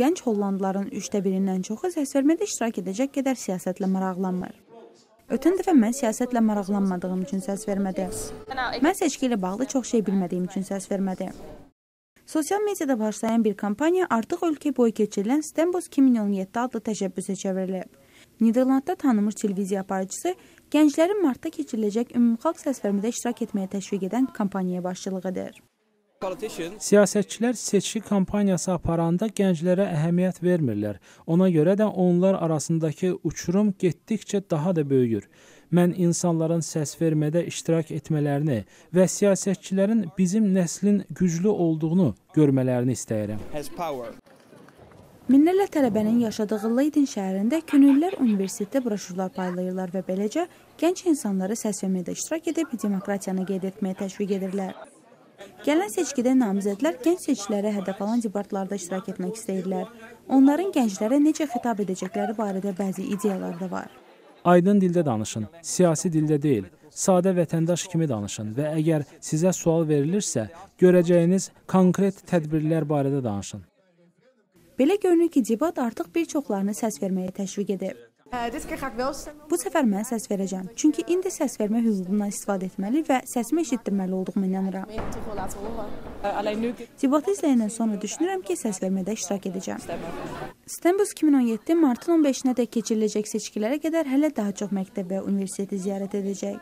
gənc hollandların üçdə birindən çoxu səsvermədə iştirak edəcək qədər siyasətlə maraqlanmır. Ötən dəfə mən siyasətlə maraqlanmadığım üçün səs vermədim. Mən seçki ilə bağlı çox şey bilmədiyim üçün səs vermədim. Sosial mediada başlayan bir kampaniya artıq ölkə boyu keçirilən Stembos 2017 adlı təşəbbüsə çevrilib. Niderlandda tanınmış televiziya aparıcısı gəncləri martda keçiriləcək ümumxalq səsvermədə iştirak etməyə təşviq edən kampaniyaya başçılıq edir. Siyasətçilər seçki kampaniyası aparanda gənclərə əhəmiyyət vermirlər. Ona görə də onlar arasındakı uçurum getdikcə daha da böyüyür. Mən insanların səs vermədə iştirak etmələrini və siyasətçilərin bizim nəslin güclü olduğunu görmələrini istəyirəm. Minlərlə tələbənin yaşadığı Leiden şəhərində könüllülər universitetdə broşurlar paylayırlar və beləcə gənc insanları səs vermədə iştirak edib demokratiyanı qeyd etməyə təşviq edirlər. Gələn seçkidə namizədlər gənc seçicilərə hədəf alan debatlarda iştirak etmək istəyirlər. Onların gənclərə necə xitab edəcəkləri barədə bəzi ideyalar da var. Aydın dildə danışın, siyasi dildə deyil. Sadə vətəndaş kimi danışın və əgər sizə sual verilirsə, görəcəyiniz konkret tədbirlər barədə danışın. Belə görünür ki, debat artıq bir çoxlarını səs verməyə təşviq edib. Bu səfər mən səs verəcəm. Çünki indi səs vermə hüququndan istifadə etməli və səsimi eşitdirməli olduğuma inanıram. Debatı izləyəndən sonra düşünürəm ki, səs vermədə iştirak edəcəm. Stembus 2017 martın 15-nə dək keçiriləcək seçkilərə qədər hələ daha çox məktəb və universiteti ziyarət edəcək.